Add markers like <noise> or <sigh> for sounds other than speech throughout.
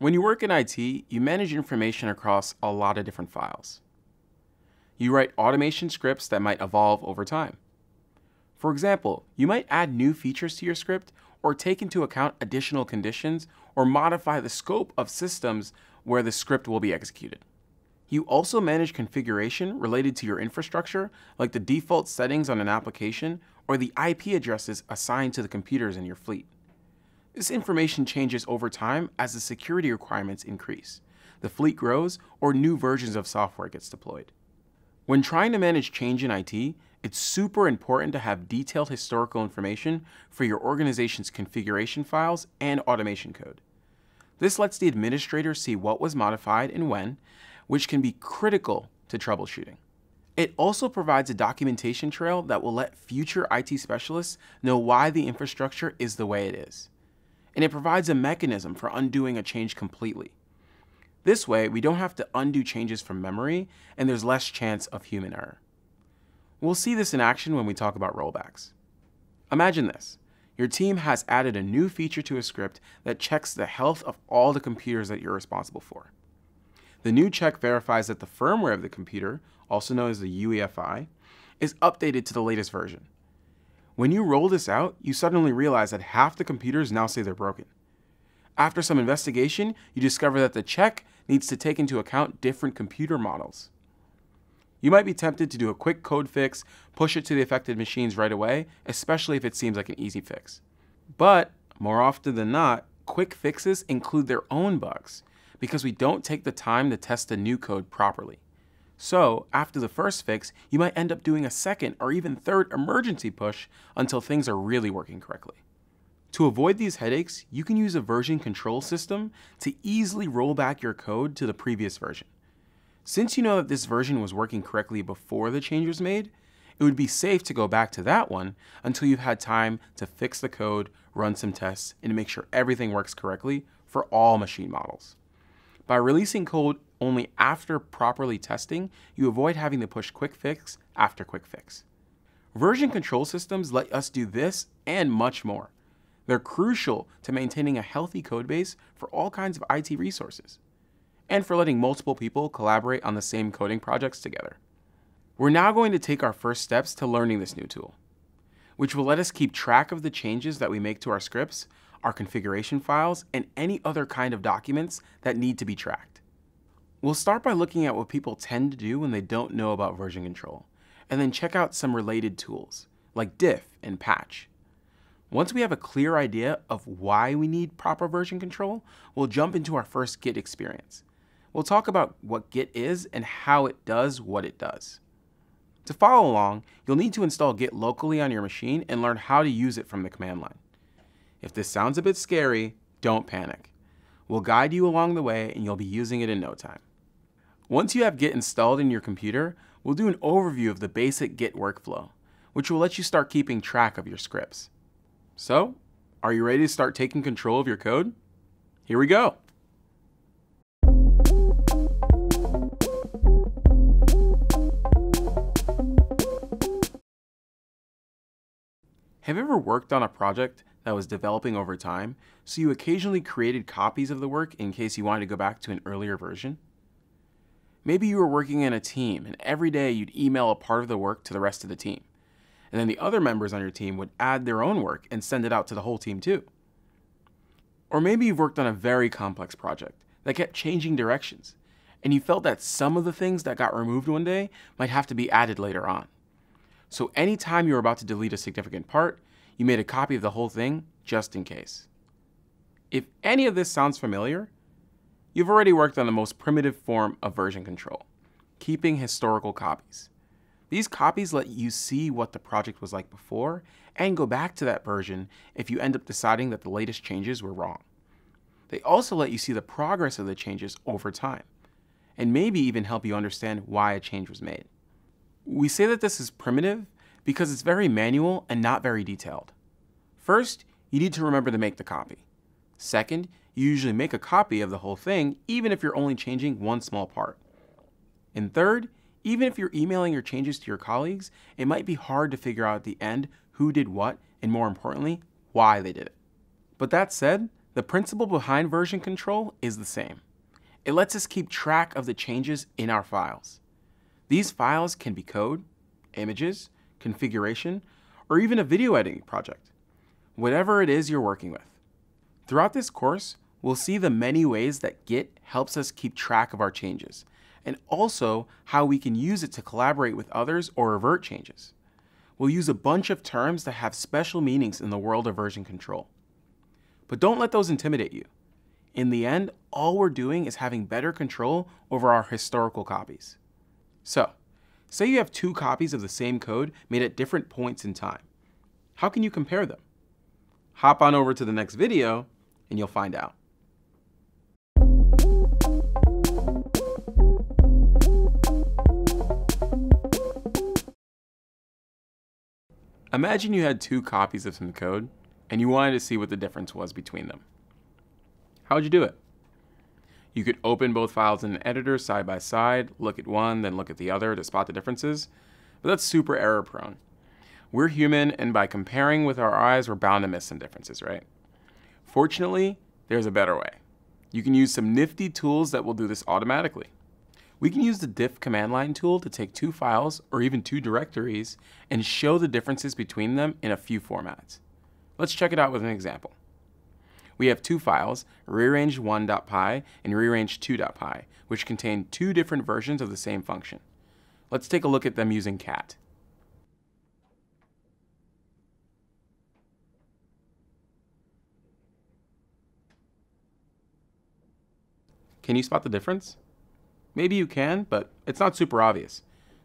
When you work in IT, you manage information across a lot of different files. You write automation scripts that might evolve over time. For example, you might add new features to your script or take into account additional conditions or modify the scope of systems where the script will be executed. You also manage configuration related to your infrastructure, like the default settings on an application or the IP addresses assigned to the computers in your fleet. This information changes over time as the security requirements increase, the fleet grows, or new versions of software gets deployed. When trying to manage change in IT, it's super important to have detailed historical information for your organization's configuration files and automation code. This lets the administrator see what was modified and when, which can be critical to troubleshooting. It also provides a documentation trail that will let future IT specialists know why the infrastructure is the way it is and it provides a mechanism for undoing a change completely. This way, we don't have to undo changes from memory, and there's less chance of human error. We'll see this in action when we talk about rollbacks. Imagine this. Your team has added a new feature to a script that checks the health of all the computers that you're responsible for. The new check verifies that the firmware of the computer, also known as the UEFI, is updated to the latest version. When you roll this out, you suddenly realize that half the computers now say they're broken. After some investigation, you discover that the check needs to take into account different computer models. You might be tempted to do a quick code fix, push it to the affected machines right away, especially if it seems like an easy fix. But more often than not, quick fixes include their own bugs because we don't take the time to test the new code properly. So, after the first fix, you might end up doing a second or even third emergency push until things are really working correctly. To avoid these headaches, you can use a version control system to easily roll back your code to the previous version. Since you know that this version was working correctly before the change was made, it would be safe to go back to that one until you've had time to fix the code, run some tests, and make sure everything works correctly for all machine models. By releasing code only after properly testing, you avoid having to push quick fix after quick fix. Version control systems let us do this and much more. They're crucial to maintaining a healthy codebase for all kinds of IT resources, and for letting multiple people collaborate on the same coding projects together. We're now going to take our first steps to learning this new tool, which will let us keep track of the changes that we make to our scripts, our configuration files, and any other kind of documents that need to be tracked. We'll start by looking at what people tend to do when they don't know about version control, and then check out some related tools, like diff and patch. Once we have a clear idea of why we need proper version control, we'll jump into our first Git experience. We'll talk about what Git is and how it does what it does. To follow along, you'll need to install Git locally on your machine and learn how to use it from the command line. If this sounds a bit scary, don't panic. We'll guide you along the way and you'll be using it in no time. Once you have Git installed in your computer, we'll do an overview of the basic Git workflow, which will let you start keeping track of your scripts. So, are you ready to start taking control of your code? Here we go. Have you ever worked on a project that was developing over time, so you occasionally created copies of the work in case you wanted to go back to an earlier version? Maybe you were working in a team and every day you'd email a part of the work to the rest of the team. And then the other members on your team would add their own work and send it out to the whole team too. Or maybe you've worked on a very complex project that kept changing directions and you felt that some of the things that got removed one day might have to be added later on. So anytime you were about to delete a significant part, you made a copy of the whole thing just in case. If any of this sounds familiar, You've already worked on the most primitive form of version control, keeping historical copies. These copies let you see what the project was like before and go back to that version if you end up deciding that the latest changes were wrong. They also let you see the progress of the changes over time, and maybe even help you understand why a change was made. We say that this is primitive because it's very manual and not very detailed. First, you need to remember to make the copy. Second, you usually make a copy of the whole thing, even if you're only changing one small part. And third, even if you're emailing your changes to your colleagues, it might be hard to figure out at the end who did what, and more importantly, why they did it. But that said, the principle behind version control is the same. It lets us keep track of the changes in our files. These files can be code, images, configuration, or even a video editing project, whatever it is you're working with. Throughout this course, we'll see the many ways that Git helps us keep track of our changes, and also how we can use it to collaborate with others or revert changes. We'll use a bunch of terms that have special meanings in the world of version control. But don't let those intimidate you. In the end, all we're doing is having better control over our historical copies. So, say you have two copies of the same code made at different points in time. How can you compare them? Hop on over to the next video and you'll find out. Imagine you had two copies of some code and you wanted to see what the difference was between them. How would you do it? You could open both files in an editor side by side, look at one, then look at the other to spot the differences, but that's super error prone. We're human, and by comparing with our eyes, we're bound to miss some differences, right? Fortunately, there's a better way. You can use some nifty tools that will do this automatically. We can use the diff command line tool to take two files, or even two directories, and show the differences between them in a few formats. Let's check it out with an example we have two files, rearrange1.py and rearrange2.py, which contain two different versions of the same function. Let's take a look at them using cat. Can you spot the difference? Maybe you can, but it's not super obvious.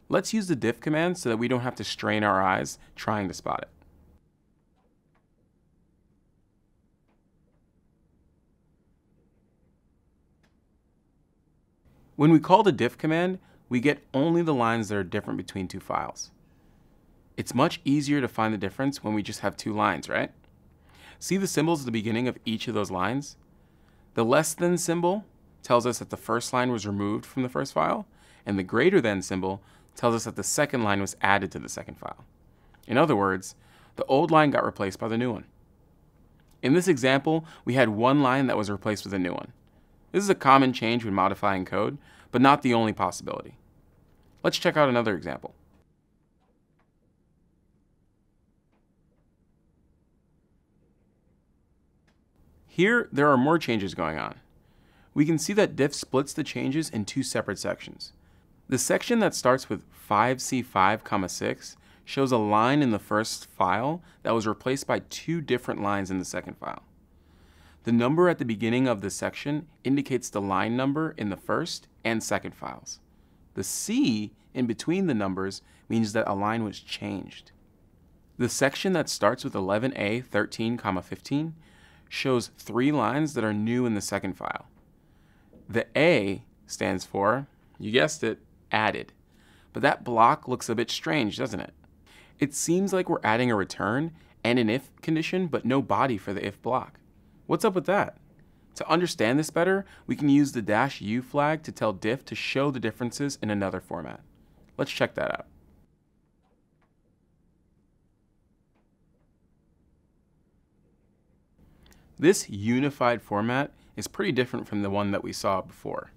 Let's use the diff command so that we don't have to strain our eyes trying to spot it. When we call the diff command, we get only the lines that are different between two files. It's much easier to find the difference when we just have two lines, right? See the symbols at the beginning of each of those lines? The less than symbol tells us that the first line was removed from the first file, and the greater than symbol tells us that the second line was added to the second file. In other words, the old line got replaced by the new one. In this example, we had one line that was replaced with a new one. This is a common change when modifying code, but not the only possibility. Let's check out another example. Here, there are more changes going on. We can see that diff splits the changes in two separate sections. The section that starts with 5c5, 6 shows a line in the first file that was replaced by two different lines in the second file. The number at the beginning of the section indicates the line number in the first and second files. The C in between the numbers means that a line was changed. The section that starts with 11a 13, 15 shows three lines that are new in the second file. The A stands for, you guessed it, added. But that block looks a bit strange, doesn't it? It seems like we're adding a return and an if condition, but no body for the if block. What's up with that? To understand this better, we can use the dash u flag to tell diff to show the differences in another format. Let's check that out. This unified format is pretty different from the one that we saw before.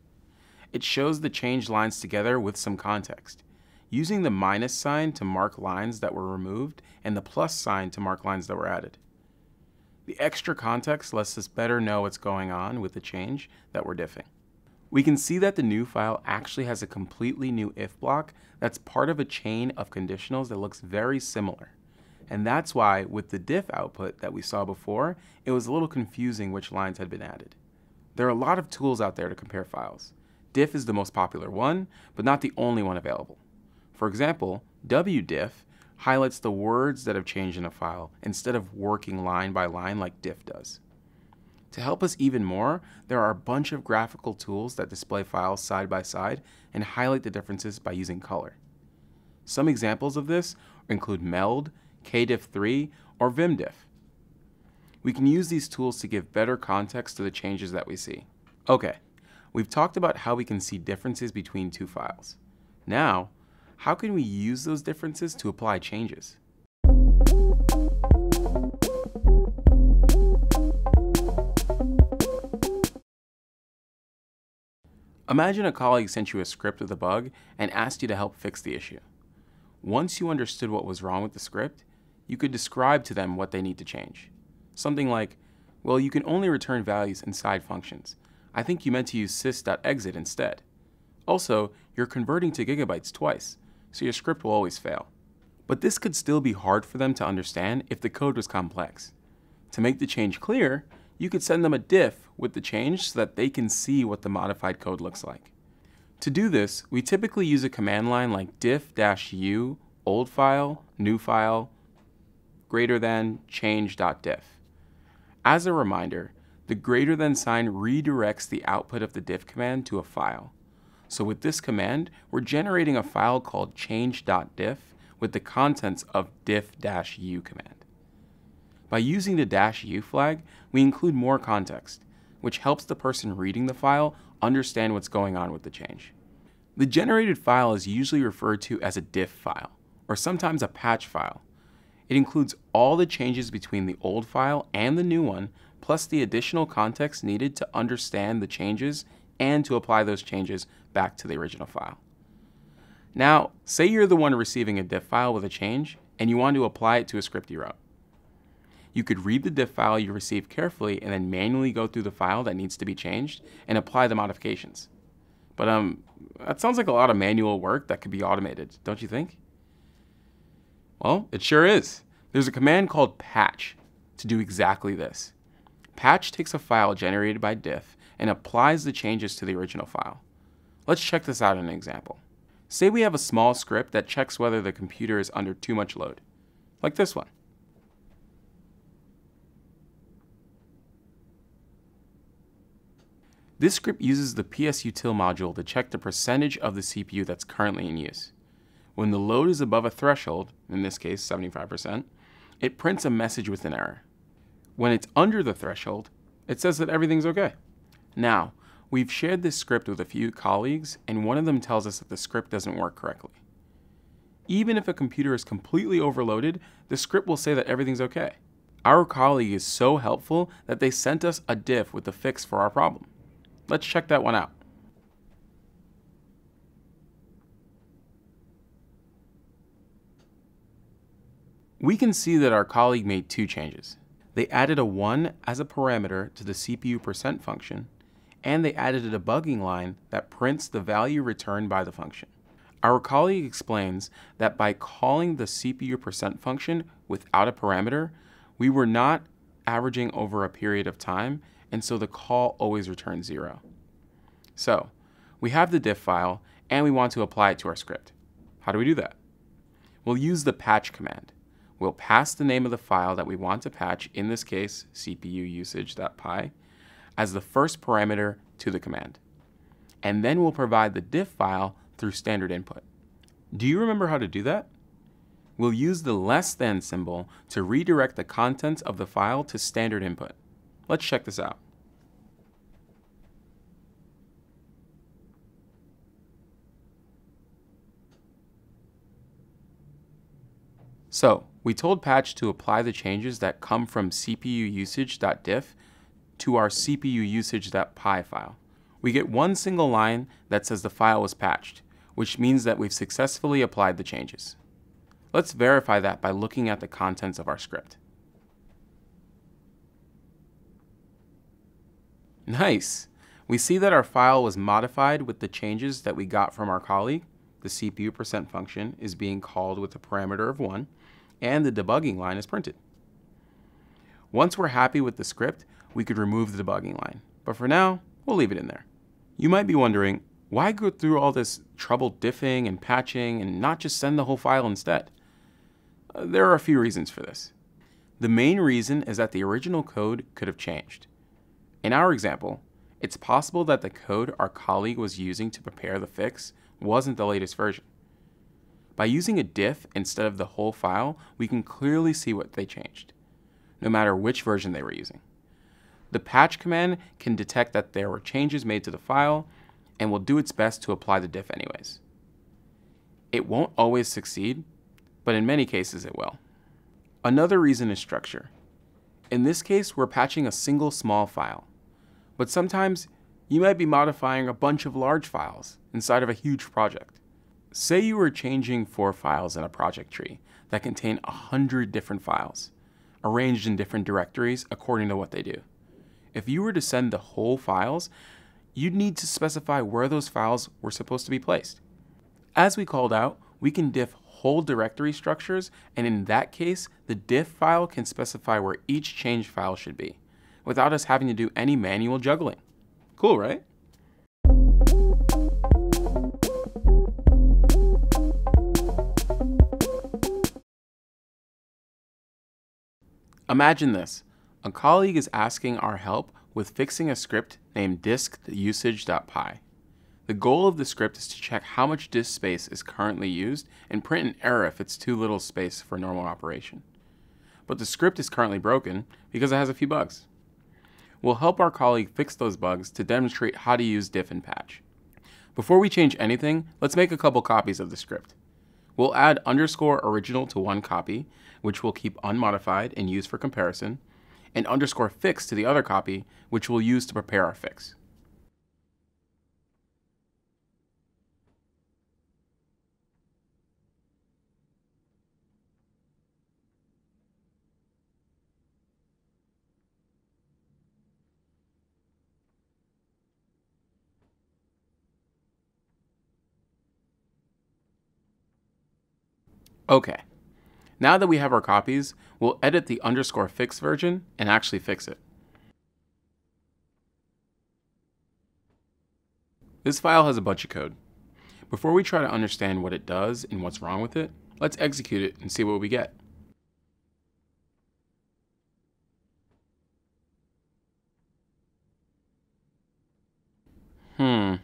It shows the changed lines together with some context, using the minus sign to mark lines that were removed and the plus sign to mark lines that were added. The extra context lets us better know what's going on with the change that we're diffing. We can see that the new file actually has a completely new if block that's part of a chain of conditionals that looks very similar. And that's why with the diff output that we saw before, it was a little confusing which lines had been added. There are a lot of tools out there to compare files. Diff is the most popular one, but not the only one available. For example, wdiff highlights the words that have changed in a file instead of working line by line like diff does. To help us even more, there are a bunch of graphical tools that display files side by side and highlight the differences by using color. Some examples of this include Meld, KDiff3, or VimDiff. We can use these tools to give better context to the changes that we see. Okay, we've talked about how we can see differences between two files. Now, how can we use those differences to apply changes? Imagine a colleague sent you a script with a bug and asked you to help fix the issue. Once you understood what was wrong with the script, you could describe to them what they need to change. Something like, well, you can only return values inside functions. I think you meant to use sys.exit instead. Also, you're converting to gigabytes twice, so your script will always fail. But this could still be hard for them to understand if the code was complex. To make the change clear, you could send them a diff with the change so that they can see what the modified code looks like. To do this, we typically use a command line like diff-u old file, new file, greater than change.diff. As a reminder, the greater than sign redirects the output of the diff command to a file. So with this command, we're generating a file called change.diff with the contents of diff-u command. By using the dash -u flag, we include more context, which helps the person reading the file understand what's going on with the change. The generated file is usually referred to as a diff file, or sometimes a patch file. It includes all the changes between the old file and the new one, plus the additional context needed to understand the changes and to apply those changes back to the original file. Now, say you're the one receiving a diff file with a change, and you want to apply it to a script you wrote. You could read the diff file you received carefully and then manually go through the file that needs to be changed and apply the modifications. But um, that sounds like a lot of manual work that could be automated, don't you think? Well, it sure is. There's a command called patch to do exactly this. Patch takes a file generated by diff and applies the changes to the original file. Let's check this out in an example. Say we have a small script that checks whether the computer is under too much load, like this one. This script uses the psutil module to check the percentage of the CPU that's currently in use. When the load is above a threshold, in this case 75%, it prints a message with an error. When it's under the threshold, it says that everything's okay. Now, we've shared this script with a few colleagues, and one of them tells us that the script doesn't work correctly. Even if a computer is completely overloaded, the script will say that everything's okay. Our colleague is so helpful that they sent us a diff with the fix for our problem. Let's check that one out. We can see that our colleague made two changes. They added a 1 as a parameter to the CPU percent function, and they added a debugging line that prints the value returned by the function. Our colleague explains that by calling the CPU percent function without a parameter, we were not averaging over a period of time and so the call always returns zero. So we have the diff file and we want to apply it to our script. How do we do that? We'll use the patch command. We'll pass the name of the file that we want to patch, in this case CPU usage.py, as the first parameter to the command. And then we'll provide the diff file through standard input. Do you remember how to do that? We'll use the less than symbol to redirect the contents of the file to standard input. Let's check this out. So we told Patch to apply the changes that come from cpuusage.diff to our cpuusage.py file. We get one single line that says the file was patched, which means that we've successfully applied the changes. Let's verify that by looking at the contents of our script. Nice! We see that our file was modified with the changes that we got from our colleague. The CPU percent function is being called with a parameter of 1, and the debugging line is printed. Once we're happy with the script, we could remove the debugging line. But for now, we'll leave it in there. You might be wondering, why go through all this trouble diffing and patching and not just send the whole file instead? Uh, there are a few reasons for this. The main reason is that the original code could have changed. In our example, it's possible that the code our colleague was using to prepare the fix wasn't the latest version. By using a diff instead of the whole file, we can clearly see what they changed, no matter which version they were using. The patch command can detect that there were changes made to the file and will do its best to apply the diff anyways. It won't always succeed, but in many cases it will. Another reason is structure. In this case, we're patching a single small file, but sometimes You might be modifying a bunch of large files inside of a huge project. Say you were changing four files in a project tree that contain a hundred different files, arranged in different directories according to what they do. If you were to send the whole files, you'd need to specify where those files were supposed to be placed. As we called out, we can diff whole directory structures, and in that case, the diff file can specify where each change file should be, without us having to do any manual juggling. Cool, right? Imagine this. A colleague is asking our help with fixing a script named diskusage.py. The goal of the script is to check how much disk space is currently used and print an error if it's too little space for normal operation. But the script is currently broken because it has a few bugs. We'll help our colleague fix those bugs to demonstrate how to use diff and patch. Before we change anything, let's make a couple copies of the script. We'll add underscore original to one copy, which we'll keep unmodified and use for comparison, and underscore fix to the other copy, which we'll use to prepare our fix. Okay, now that we have our copies, we'll edit the underscore fix version and actually fix it. This file has a bunch of code. Before we try to understand what it does and what's wrong with it, let's execute it and see what we get. Hmm,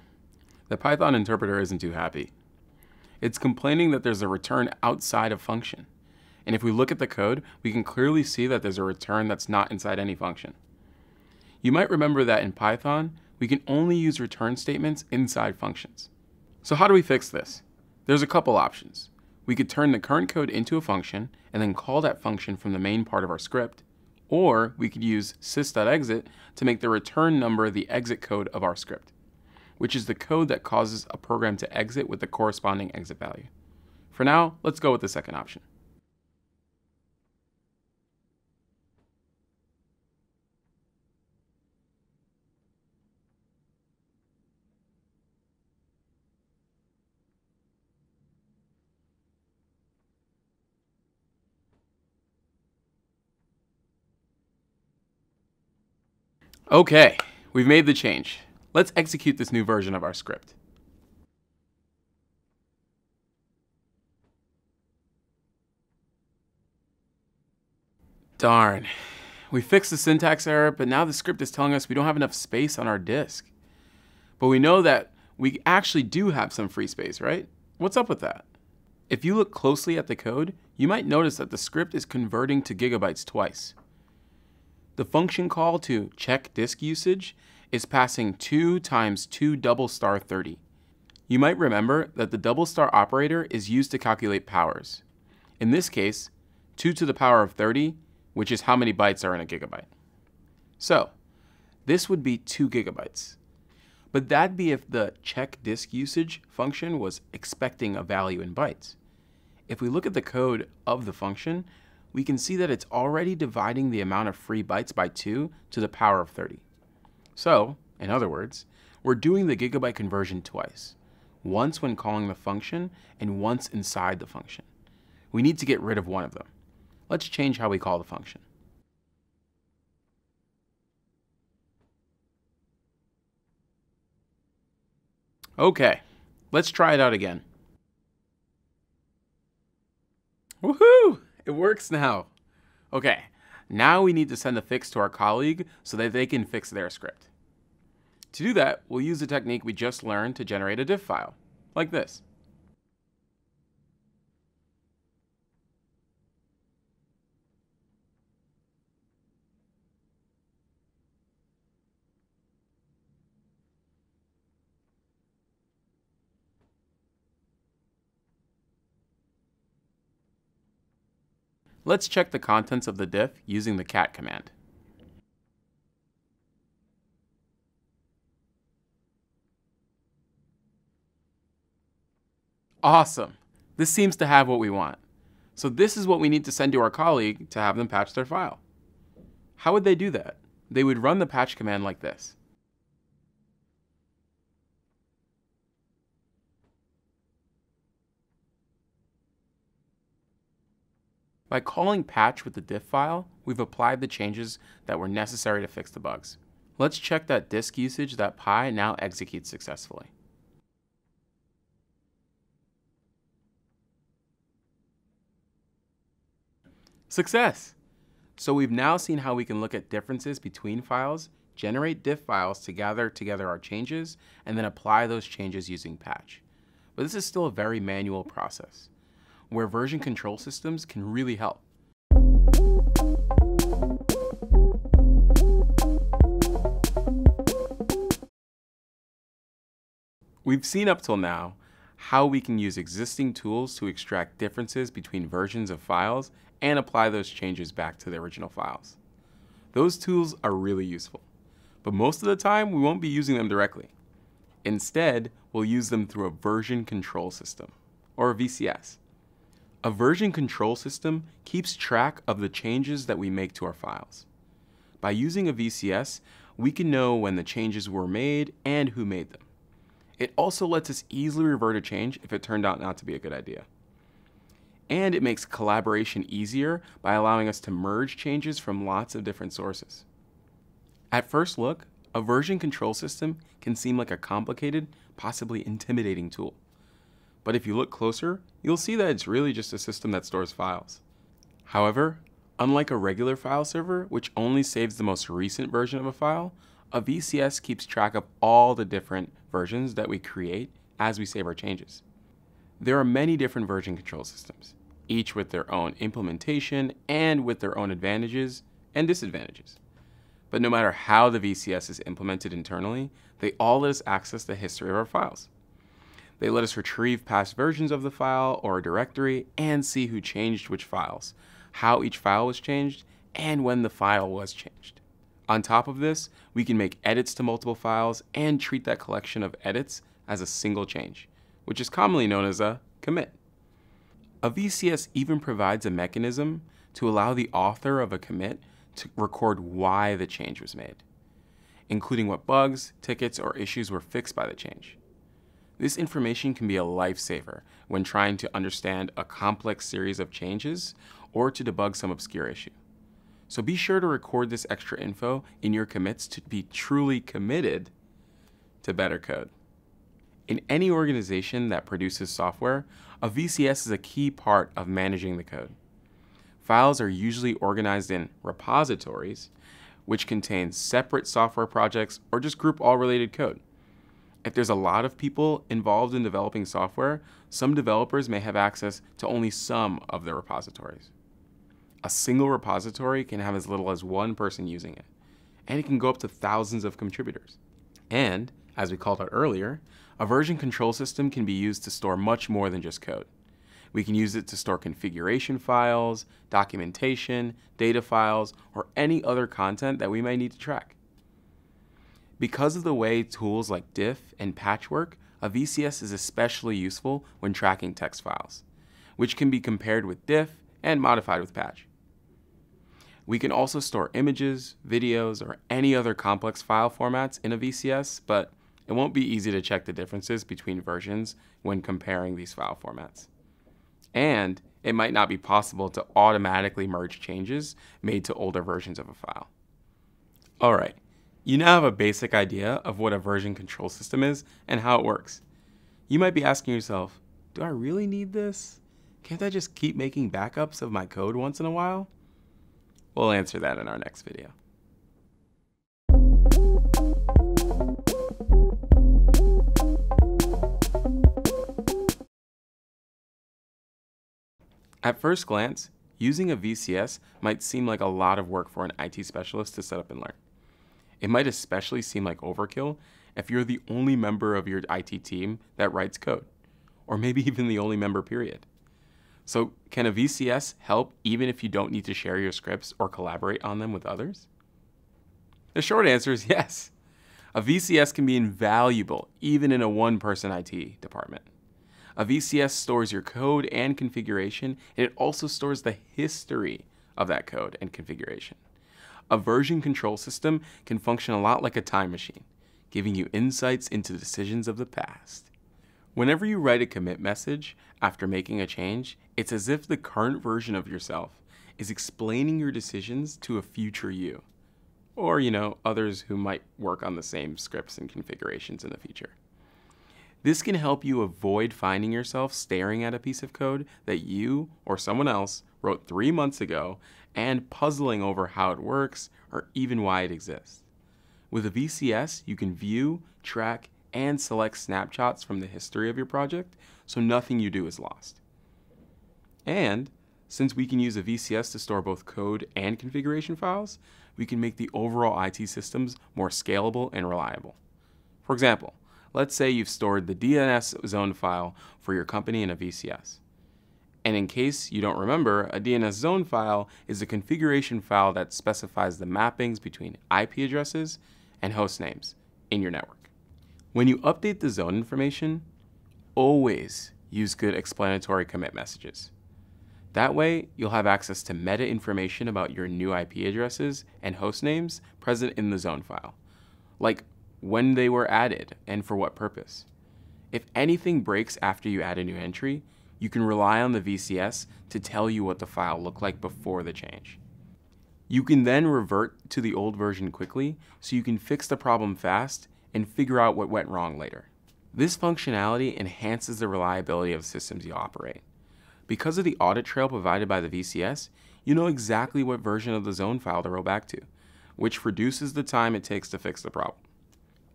the Python interpreter isn't too happy. It's complaining that there's a return outside of function. And if we look at the code, we can clearly see that there's a return that's not inside any function. You might remember that in Python, we can only use return statements inside functions. So how do we fix this? There's a couple options. We could turn the current code into a function and then call that function from the main part of our script, or we could use sys.exit to make the return number the exit code of our script which is the code that causes a program to exit with the corresponding exit value. For now, let's go with the second option. Okay, we've made the change. Let's execute this new version of our script. Darn. We fixed the syntax error, but now the script is telling us we don't have enough space on our disk. But we know that we actually do have some free space, right? What's up with that? If you look closely at the code, you might notice that the script is converting to gigabytes twice. The function call to check disk usage is passing 2 times 2 double star 30. You might remember that the double star operator is used to calculate powers. In this case, 2 to the power of 30, which is how many bytes are in a gigabyte. So, this would be 2 gigabytes. But that'd be if the check disk usage function was expecting a value in bytes. If we look at the code of the function, we can see that it's already dividing the amount of free bytes by 2 to the power of 30. So, in other words, we're doing the gigabyte conversion twice, once when calling the function and once inside the function. We need to get rid of one of them. Let's change how we call the function. Okay, let's try it out again. Woohoo! It works now. Okay, now we need to send a fix to our colleague so that they can fix their script. To do that, we'll use the technique we just learned to generate a diff file, like this. Let's check the contents of the diff using the cat command. Awesome! This seems to have what we want. So this is what we need to send to our colleague to have them patch their file. How would they do that? They would run the patch command like this. By calling patch with the diff file, we've applied the changes that were necessary to fix the bugs. Let's check that diskusage.py now executes successfully. Success! So we've now seen how we can look at differences between files, generate diff files to gather together our changes, and then apply those changes using patch. But this is still a very manual process, where version control systems can really help. We've seen up till now how we can use existing tools to extract differences between versions of files and apply those changes back to the original files. Those tools are really useful, but most of the time we won't be using them directly. Instead, we'll use them through a version control system, or a VCS. A version control system keeps track of the changes that we make to our files. By using a VCS, we can know when the changes were made and who made them. It also lets us easily revert a change if it turned out not to be a good idea. And it makes collaboration easier by allowing us to merge changes from lots of different sources. At first look, a version control system can seem like a complicated, possibly intimidating tool. But if you look closer, you'll see that it's really just a system that stores files. However, unlike a regular file server, which only saves the most recent version of a file, a VCS keeps track of all the different versions that we create as we save our changes. There are many different version control systems, each with their own implementation and with their own advantages and disadvantages. But no matter how the VCS is implemented internally, they all let us access the history of our files. They let us retrieve past versions of the file or a directory and see who changed which files, how each file was changed, and when the file was changed. On top of this, we can make edits to multiple files and treat that collection of edits as a single change, which is commonly known as a commit. A VCS even provides a mechanism to allow the author of a commit to record why the change was made, including what bugs, tickets, or issues were fixed by the change. This information can be a lifesaver when trying to understand a complex series of changes or to debug some obscure issue. So be sure to record this extra info in your commits to be truly committed to better code. In any organization that produces software, a VCS is a key part of managing the code. Files are usually organized in repositories, which contain separate software projects or just group all related code. If there's a lot of people involved in developing software, some developers may have access to only some of the repositories. A single repository can have as little as one person using it, and it can go up to thousands of contributors. And, as we called out earlier, a version control system can be used to store much more than just code. We can use it to store configuration files, documentation, data files, or any other content that we might need to track. Because of the way tools like diff and patch work, a VCS is especially useful when tracking text files, which can be compared with diff and modified with patch. We can also store images, videos, or any other complex file formats in a VCS, but it won't be easy to check the differences between versions when comparing these file formats. And it might not be possible to automatically merge changes made to older versions of a file. All right, you now have a basic idea of what a version control system is and how it works. You might be asking yourself, do I really need this? Can't I just keep making backups of my code once in a while? We'll answer that in our next video. At first glance, using a VCS might seem like a lot of work for an IT specialist to set up and learn. It might especially seem like overkill if you're the only member of your IT team that writes code, or maybe <laughs> even the only member period. So can a VCS help even if you don't need to share your scripts or collaborate on them with others? The short answer is <laughs> yes. A VCS can be invaluable even in a one-person IT department. A VCS stores your code and configuration, and it also stores the history of that code and configuration. A version control system can function a lot like a time machine, giving you insights into decisions of the past. Whenever you write a commit message after making a change, it's as if the current version of yourself is explaining your decisions to a future you, or, you know, others who might work on the same scripts and configurations in the future. This can help you avoid finding yourself staring at a piece of code that you or someone else wrote three months ago and puzzling over how it works or even why it exists. With a VCS, you can view, track, and select snapshots from the history of your project so nothing you do is lost. And since we can use a VCS to store both code and configuration files, we can make the overall IT systems more scalable and reliable. For example, Let's say you've stored the DNS zone file for your company in a VCS. And in case you don't remember, a DNS zone file is a configuration file that specifies the mappings between IP addresses and host names in your network. When you update the zone information, always use good explanatory commit messages. That way, you'll have access to meta information about your new IP addresses and host names present in the zone file, like when they were added, and for what purpose. If anything breaks after you add a new entry, you can rely on the VCS to tell you what the file looked like before the change. You can then revert to the old version quickly so you can fix the problem fast and figure out what went wrong later. This functionality enhances the reliability of systems you operate. Because of the audit trail provided by the VCS, you know exactly what version of the zone file to roll back to, which reduces the time it takes to fix the problem.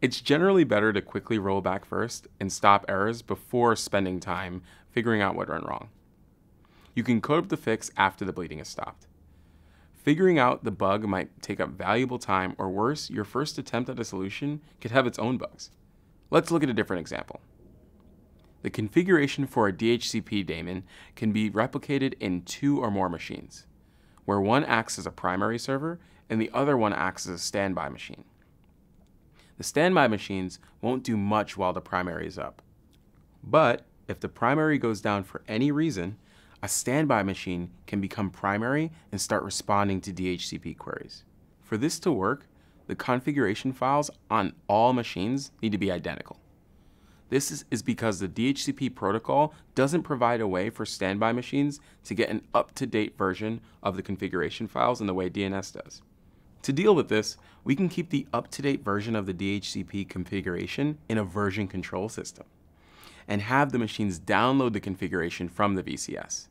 It's generally better to quickly roll back first and stop errors before spending time figuring out what went wrong. You can code up the fix after the bleeding has stopped. Figuring out the bug might take up valuable time, or worse, your first attempt at a solution could have its own bugs. Let's look at a different example. The configuration for a DHCP daemon can be replicated in two or more machines, where one acts as a primary server and the other one acts as a standby machine. The standby machines won't do much while the primary is up. But if the primary goes down for any reason, a standby machine can become primary and start responding to DHCP queries. For this to work, the configuration files on all machines need to be identical. This is, because the DHCP protocol doesn't provide a way for standby machines to get an up-to-date version of the configuration files in the way DNS does. To deal with this, we can keep the up-to-date version of the DHCP configuration in a version control system and have the machines download the configuration from the VCS.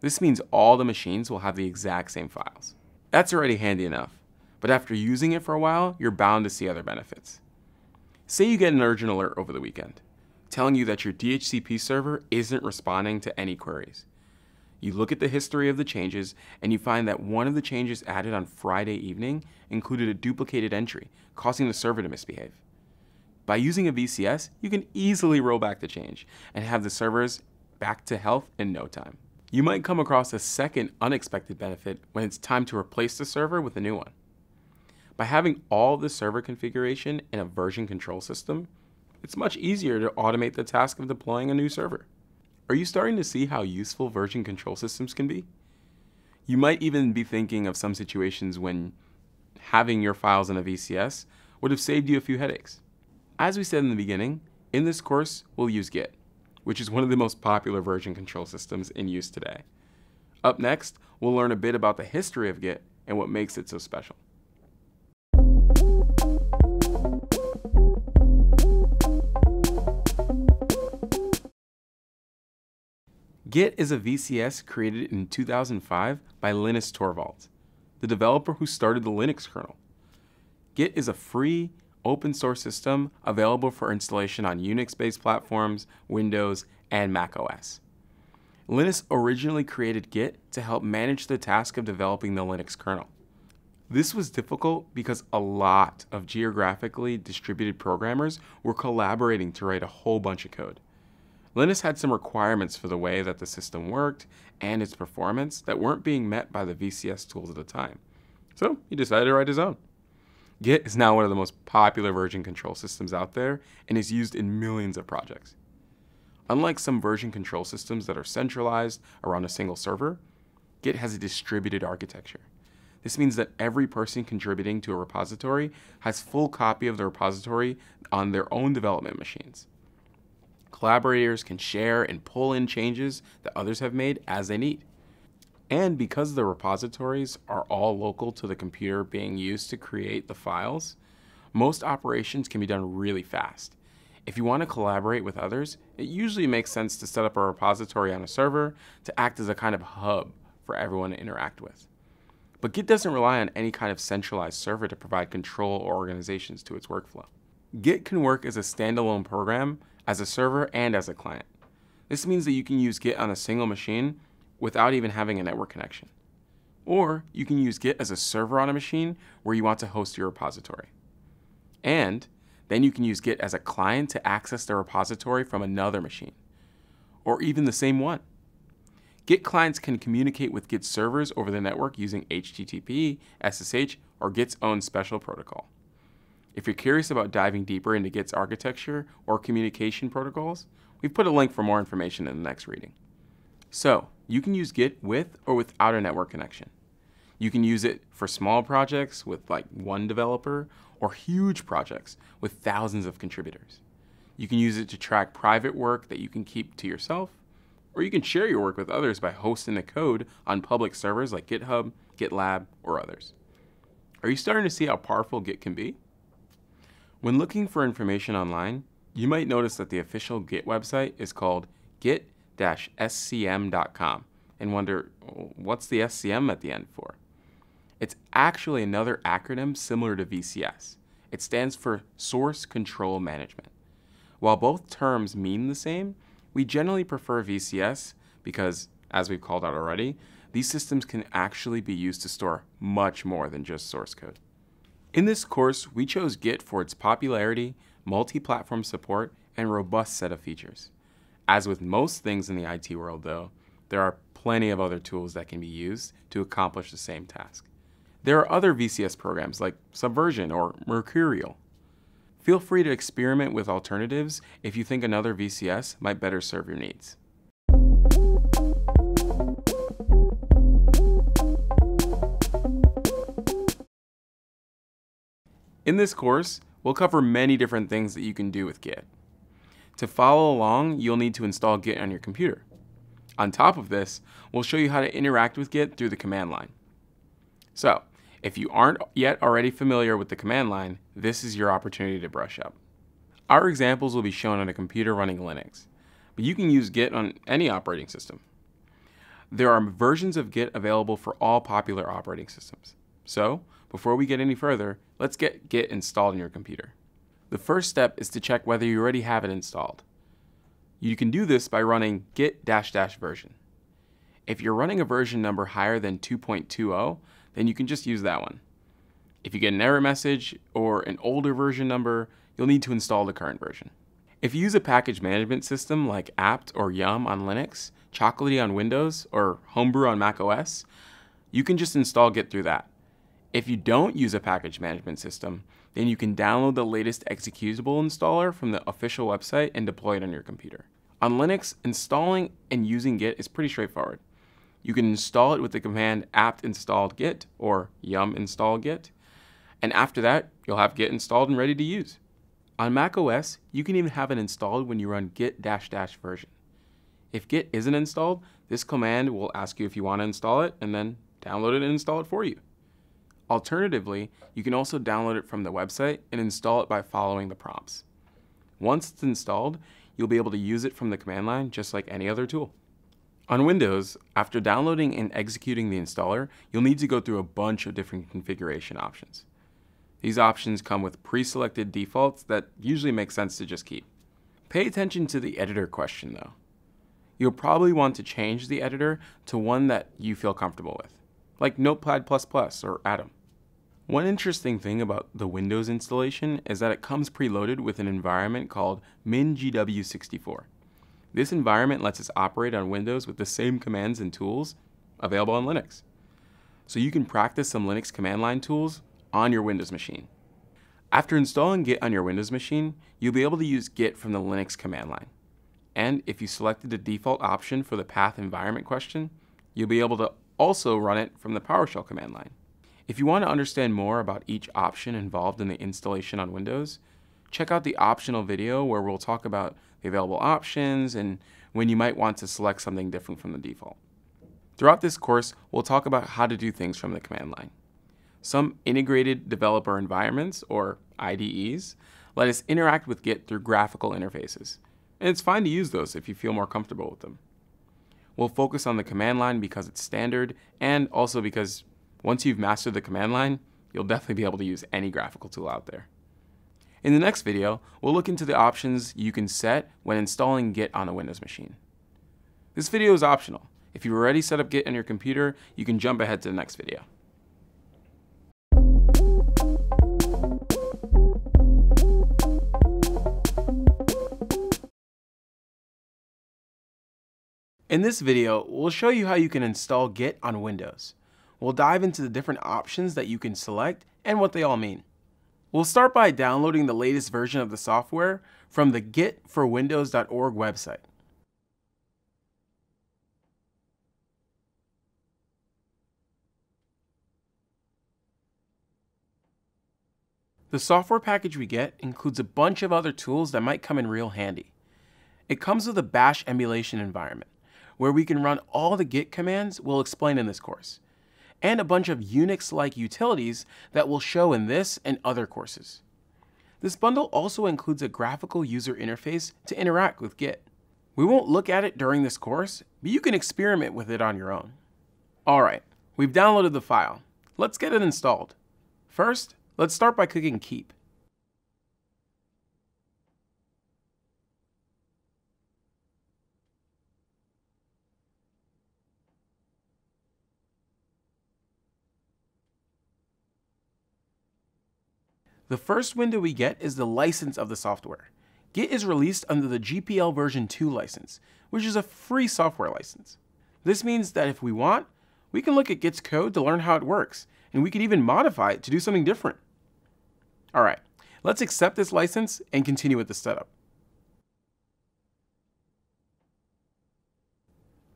This means all the machines will have the exact same files. That's already handy enough, but after using it for a while, you're bound to see other benefits. Say you get an urgent alert over the weekend, telling you that your DHCP server isn't responding to any queries. You look at the history of the changes and you find that one of the changes added on Friday evening included a duplicated entry, causing the server to misbehave. By using a VCS, you can easily roll back the change and have the servers back to health in no time. You might come across a second unexpected benefit when it's time to replace the server with a new one. By having all the server configuration in a version control system, it's much easier to automate the task of deploying a new server. Are you starting to see how useful version control systems can be? You might even be thinking of some situations when having your files in a VCS would have saved you a few headaches. As we said in the beginning, in this course, we'll use Git, which is one of the most popular version control systems in use today. Up next, we'll learn a bit about the history of Git and what makes it so special. Git is a VCS created in 2005 by Linus Torvalds, the developer who started the Linux kernel. Git is a free, open source system available for installation on Unix-based platforms, Windows, and Mac OS. Linus originally created Git to help manage the task of developing the Linux kernel. This was difficult because a lot of geographically distributed programmers were collaborating to write a whole bunch of code. Linus had some requirements for the way that the system worked and its performance that weren't being met by the VCS tools at the time. So he decided to write his own. Git is now one of the most popular version control systems out there and is used in millions of projects. Unlike some version control systems that are centralized around a single server, Git has a distributed architecture. This means that every person contributing to a repository has full copy of the repository on their own development machines. Collaborators can share and pull in changes that others have made as they need. And because the repositories are all local to the computer being used to create the files, most operations can be done really fast. If you want to collaborate with others, it usually makes sense to set up a repository on a server to act as a kind of hub for everyone to interact with. But Git doesn't rely on any kind of centralized server to provide control or organizations to its workflow. Git can work as a standalone program, as a server, and as a client. This means that you can use Git on a single machine without even having a network connection. Or you can use Git as a server on a machine where you want to host your repository. And then you can use Git as a client to access the repository from another machine, or even the same one. Git clients can communicate with Git servers over the network using HTTP, SSH, or Git's own special protocol. If you're curious about diving deeper into Git's architecture or communication protocols, we've put a link for more information in the next reading. So, you can use Git with or without a network connection. You can use it for small projects with like one developer or huge projects with thousands of contributors. You can use it to track private work that you can keep to yourself, or you can share your work with others by hosting the code on public servers like GitHub, GitLab, or others. Are you starting to see how powerful Git can be? When looking for information online, you might notice that the official Git website is called git-scm.com and wonder, what's the SCM at the end for? It's actually another acronym similar to VCS. It stands for Source Control Management. While both terms mean the same, we generally prefer VCS because, as we've called out already, these systems can actually be used to store much more than just source code. In this course, we chose Git for its popularity, multi-platform support, and robust set of features. As with most things in the IT world though, there are plenty of other tools that can be used to accomplish the same task. There are other VCS programs like Subversion or Mercurial. Feel free to experiment with alternatives if you think another VCS might better serve your needs. In this course, we'll cover many different things that you can do with Git. To follow along, you'll need to install Git on your computer. On top of this, we'll show you how to interact with Git through the command line. So, if you aren't yet already familiar with the command line, this is your opportunity to brush up. Our examples will be shown on a computer running Linux, but you can use Git on any operating system. There are versions of Git available for all popular operating systems. So, before we get any further, let's get Git installed on your computer. The first step is to check whether you already have it installed. You can do this by running git dash dash version. If you're running a version number higher than 2.20, then you can just use that one. If you get an error message or an older version number, you'll need to install the current version. If you use a package management system like apt or yum on Linux, Chocolatey on Windows, or Homebrew on Mac OS, you can just install Git through that. If you don't use a package management system, then you can download the latest executable installer from the official website and deploy it on your computer. On Linux, installing and using Git is pretty straightforward. You can install it with the command apt install git or yum install git. And after that, you'll have Git installed and ready to use. On macOS, you can even have it installed when you run git dash dash version. If Git isn't installed, this command will ask you if you want to install it and then download it and install it for you. Alternatively, you can also download it from the website and install it by following the prompts. Once it's installed, you'll be able to use it from the command line just like any other tool. On Windows, after downloading and executing the installer, you'll need to go through a bunch of different configuration options. These options come with pre-selected defaults that usually make sense to just keep. Pay attention to the editor question though. You'll probably want to change the editor to one that you feel comfortable with, like Notepad++ or Atom. One interesting thing about the Windows installation is that it comes preloaded with an environment called MinGW64. This environment lets us operate on Windows with the same commands and tools available on Linux. So you can practice some Linux command line tools on your Windows machine. After installing Git on your Windows machine, you'll be able to use Git from the Linux command line. And if you selected the default option for the path environment question, you'll be able to also run it from the PowerShell command line. If you want to understand more about each option involved in the installation on Windows, check out the optional video where we'll talk about the available options and when you might want to select something different from the default. Throughout this course, we'll talk about how to do things from the command line. Some integrated developer environments, or IDEs, let us interact with Git through graphical interfaces. And it's fine to use those if you feel more comfortable with them. We'll focus on the command line because it's standard and also because once you've mastered the command line, you'll definitely be able to use any graphical tool out there. In the next video, we'll look into the options you can set when installing Git on a Windows machine. This video is optional. If you've already set up Git on your computer, you can jump ahead to the next video. In this video, we'll show you how you can install Git on Windows. We'll dive into the different options that you can select and what they all mean. We'll start by downloading the latest version of the software from the gitforwindows.org website. The software package we get includes a bunch of other tools that might come in real handy. It comes with a bash emulation environment, where we can run all the git commands we'll explain in this course, and a bunch of Unix-like utilities that we'll show in this and other courses. This bundle also includes a graphical user interface to interact with Git. We won't look at it during this course, but you can experiment with it on your own. Alright, we've downloaded the file. Let's get it installed. First, Let's start by clicking Keep. The first window we get is the license of the software. Git is released under the GPL version 2 license, which is a free software license. This means that if we want, we can look at Git's code to learn how it works, and we can even modify it to do something different. All right, let's accept this license and continue with the setup.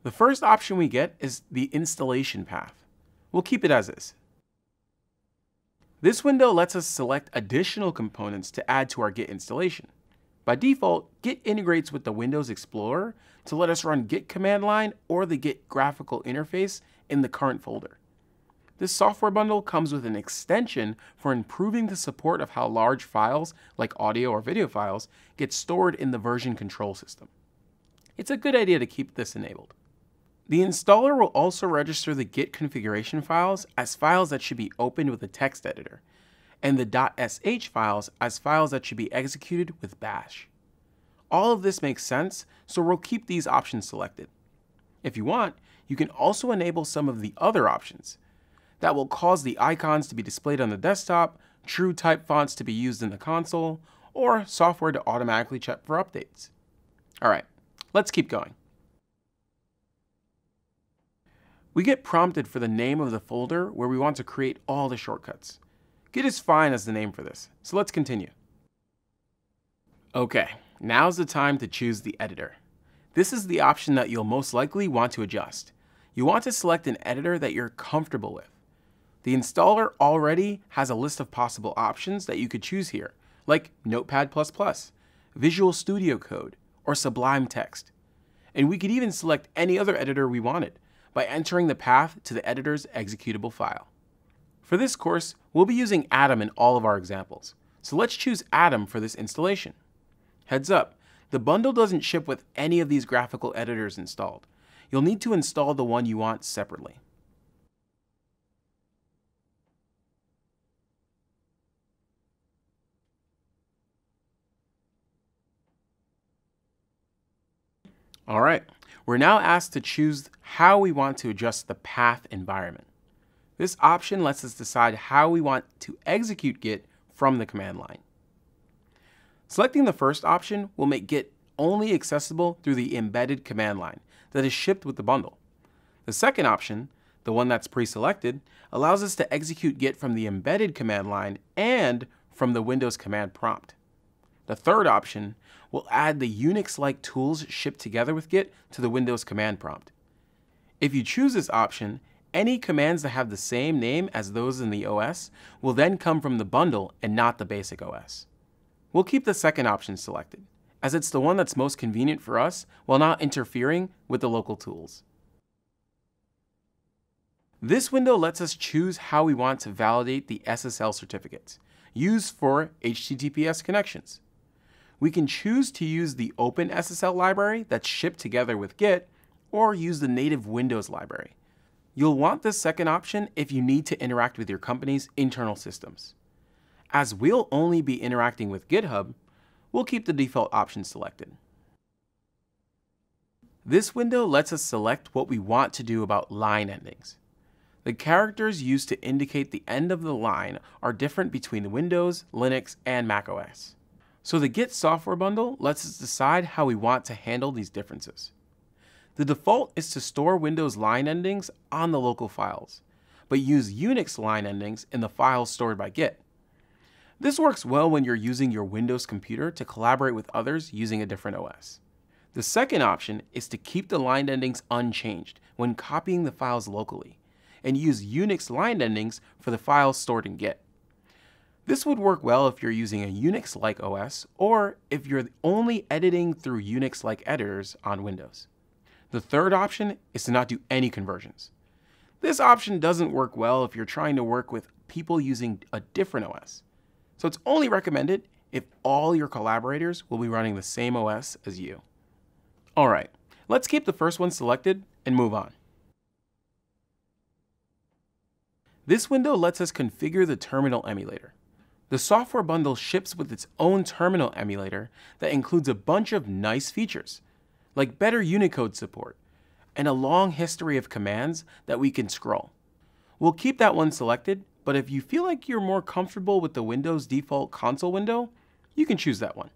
The first option we get is the installation path. We'll keep it as is. This window lets us select additional components to add to our Git installation. By default, Git integrates with the Windows Explorer to let us run Git command line or the Git graphical interface in the current folder. This software bundle comes with an extension for improving the support of how large files, like audio or video files, get stored in the version control system. It's a good idea to keep this enabled. The installer will also register the Git configuration files as files that should be opened with a text editor, and the .sh files as files that should be executed with bash. All of this makes sense, so we'll keep these options selected. If you want, you can also enable some of the other options, that will cause the icons to be displayed on the desktop, true type fonts to be used in the console, or software to automatically check for updates. All right, let's keep going. We get prompted for the name of the folder where we want to create all the shortcuts. Git is fine as the name for this, so let's continue. Okay, now's the time to choose the editor. This is the option that you'll most likely want to adjust. You want to select an editor that you're comfortable with. The installer already has a list of possible options that you could choose here, like Notepad++, Visual Studio Code, or Sublime Text. And we could even select any other editor we wanted by entering the path to the editor's executable file. For this course, we'll be using Atom in all of our examples, so let's choose Atom for this installation. Heads up, the bundle doesn't ship with any of these graphical editors installed. You'll need to install the one you want separately. All right, we're now asked to choose how we want to adjust the path environment. This option lets us decide how we want to execute Git from the command line. Selecting the first option will make Git only accessible through the embedded command line that is shipped with the bundle. The second option, the one that's pre-selected, allows us to execute Git from the embedded command line and from the Windows command prompt. The third option will add the Unix-like tools shipped together with Git to the Windows command prompt. If you choose this option, any commands that have the same name as those in the OS will then come from the bundle and not the basic OS. We'll keep the second option selected, as it's the one that's most convenient for us while not interfering with the local tools. This window lets us choose how we want to validate the SSL certificates used for HTTPS connections. We can choose to use the OpenSSL library that's shipped together with Git, or use the native Windows library. You'll want this second option if you need to interact with your company's internal systems. As we'll only be interacting with GitHub, we'll keep the default option selected. This window lets us select what we want to do about line endings. The characters used to indicate the end of the line are different between Windows, Linux, and macOS. So the Git software bundle lets us decide how we want to handle these differences. The default is to store Windows line endings on the local files, but use Unix line endings in the files stored by Git. This works well when you're using your Windows computer to collaborate with others using a different OS. The second option is to keep the line endings unchanged when copying the files locally, and use Unix line endings for the files stored in Git. This would work well if you're using a Unix-like OS or if you're only editing through Unix-like editors on Windows. The third option is to not do any conversions. This option doesn't work well if you're trying to work with people using a different OS. So it's only recommended if all your collaborators will be running the same OS as you. All right, let's keep the first one selected and move on. This window lets us configure the terminal emulator. The software bundle ships with its own terminal emulator that includes a bunch of nice features, like better Unicode support, and a long history of commands that we can scroll. We'll keep that one selected, but if you feel like you're more comfortable with the Windows default console window, you can choose that one.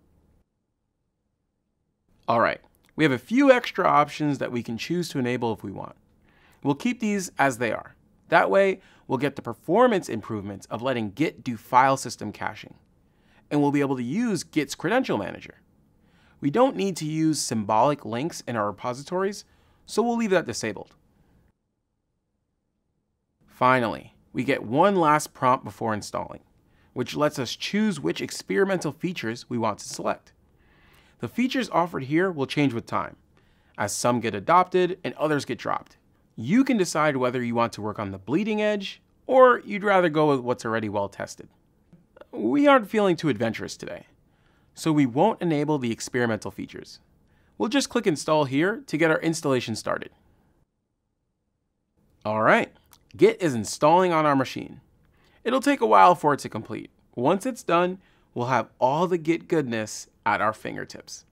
All right, we have a few extra options that we can choose to enable if we want. We'll keep these as they are. That way, we'll get the performance improvements of letting Git do file system caching. And we'll be able to use Git's credential manager. We don't need to use symbolic links in our repositories, so we'll leave that disabled. Finally, we get one last prompt before installing, which lets us choose which experimental features we want to select. The features offered here will change with time, as some get adopted and others get dropped. You can decide whether you want to work on the bleeding edge or you'd rather go with what's already well tested. We aren't feeling too adventurous today, so we won't enable the experimental features. We'll just click install here to get our installation started. All right, Git is installing on our machine. It'll take a while for it to complete. Once it's done, we'll have all the Git goodness at our fingertips.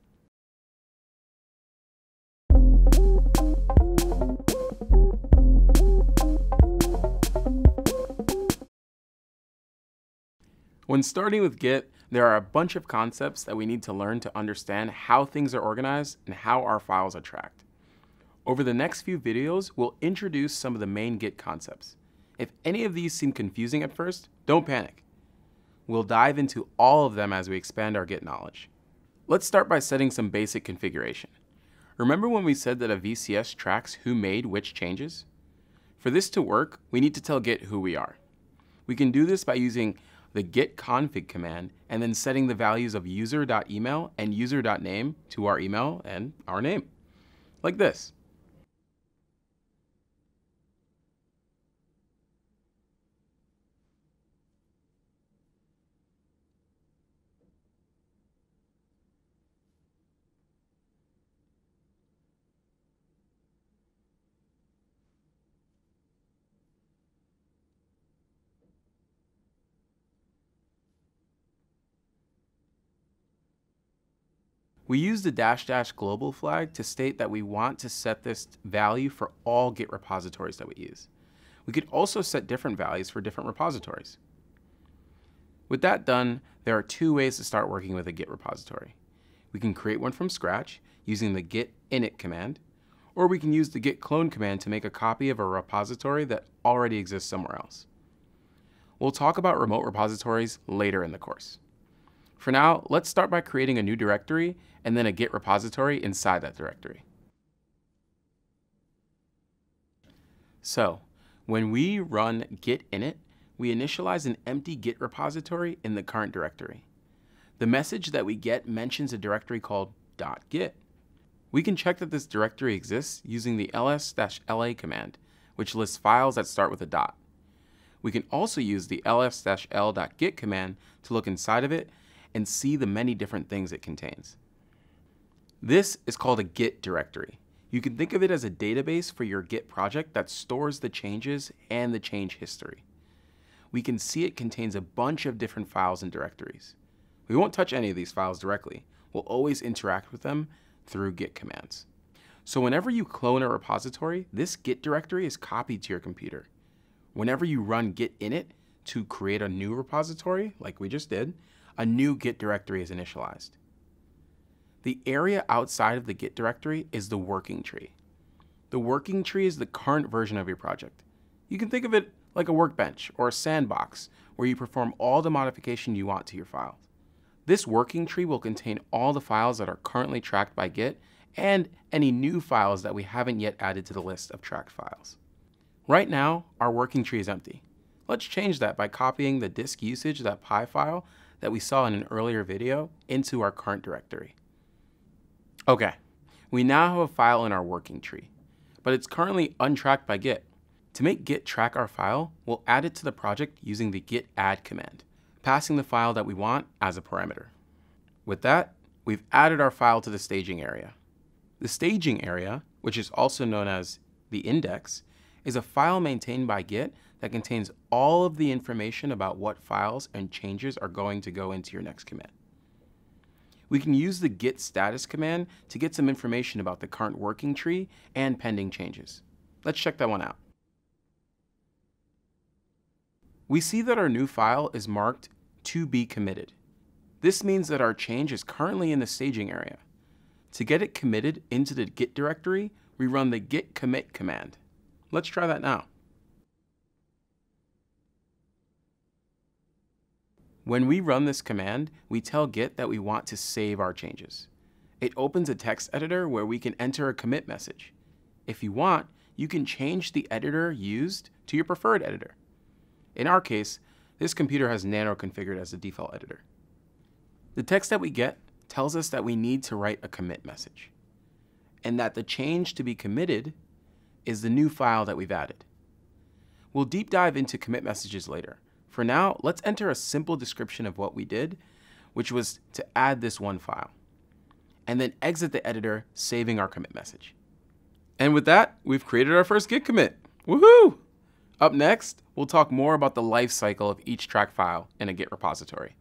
When starting with Git, there are a bunch of concepts that we need to learn to understand how things are organized and how our files are tracked. Over the next few videos, we'll introduce some of the main Git concepts. If any of these seem confusing at first, don't panic. We'll dive into all of them as we expand our Git knowledge. Let's start by setting some basic configuration. Remember when we said that a VCS tracks who made which changes? For this to work, we need to tell Git who we are. We can do this by using the git config command, and then setting the values of user.email and user.name to our email and our name, like this. We use the dash dash global flag to state that we want to set this value for all Git repositories that we use. We could also set different values for different repositories. With that done, there are two ways to start working with a Git repository. We can create one from scratch using the git init command, or we can use the git clone command to make a copy of a repository that already exists somewhere else. We'll talk about remote repositories later in the course. For now, let's start by creating a new directory and then a Git repository inside that directory. So, when we run git init, we initialize an empty Git repository in the current directory. The message that we get mentions a directory called .git. We can check that this directory exists using the ls-la command, which lists files that start with a dot. We can also use the ls-l.git command to look inside of it and see the many different things it contains. This is called a Git directory. You can think of it as a database for your Git project that stores the changes and the change history. We can see it contains a bunch of different files and directories. We won't touch any of these files directly. We'll always interact with them through Git commands. So whenever you clone a repository, this Git directory is copied to your computer. Whenever you run git init to create a new repository, like we just did, a new Git directory is initialized. The area outside of the Git directory is the working tree. The working tree is the current version of your project. You can think of it like a workbench or a sandbox where you perform all the modification you want to your files. This working tree will contain all the files that are currently tracked by Git and any new files that we haven't yet added to the list of tracked files. Right now, our working tree is empty. Let's change that by copying the diskusage.py file that we saw in an earlier video into our current directory. Okay, we now have a file in our working tree, but it's currently untracked by Git. To make Git track our file, we'll add it to the project using the git add command passing the file that we want as a parameter. With that, we've added our file to the staging area. The staging area, which is also known as the index, is a file maintained by Git that contains all of the information about what files and changes are going to go into your next commit. We can use the git status command to get some information about the current working tree and pending changes. Let's check that one out. We see that our new file is marked to be committed. This means that our change is currently in the staging area. To get it committed into the Git directory, we run the git commit command. Let's try that now. When we run this command, we tell Git that we want to save our changes. It opens a text editor where we can enter a commit message. If you want, you can change the editor used to your preferred editor. In our case, this computer has Nano configured as the default editor. The text that we get tells us that we need to write a commit message, and that the change to be committed is the new file that we've added. We'll deep dive into commit messages later. For now, let's enter a simple description of what we did, which was to add this one file, and then exit the editor, saving our commit message. And with that, we've created our first Git commit. Woohoo! Up next, we'll talk more about the life cycle of each track file in a Git repository.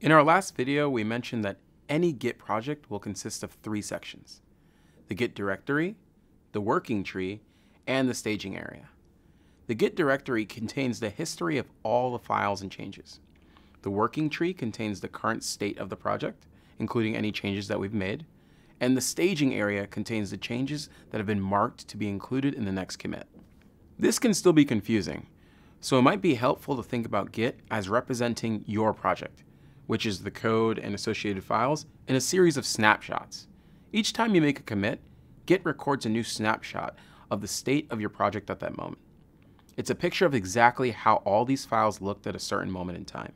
In our last video, we mentioned that any Git project will consist of three sections. The Git directory, the working tree, and the staging area. The Git directory contains the history of all the files and changes. The working tree contains the current state of the project, including any changes that we've made, and the staging area contains the changes that have been marked to be included in the next commit. This can still be confusing, so it might be helpful to think about Git as representing your project, which is the code and associated files, in a series of snapshots. Each time you make a commit, Git records a new snapshot of the state of your project at that moment. It's a picture of exactly how all these files looked at a certain moment in time.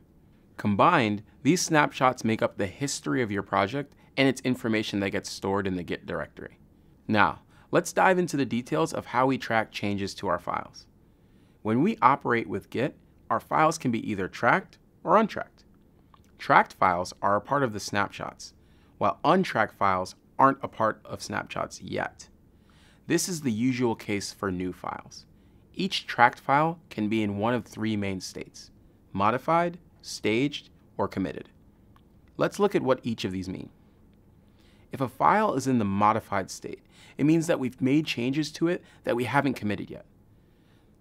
Combined, these snapshots make up the history of your project and its information that gets stored in the Git directory. Now, let's dive into the details of how we track changes to our files. When we operate with Git, our files can be either tracked or untracked. Tracked files are a part of the snapshots, while untracked files aren't a part of snapshots yet. This is the usual case for new files. Each tracked file can be in one of three main states, modified, staged, or committed. Let's look at what each of these mean. If a file is in the modified state, it means that we've made changes to it that we haven't committed yet.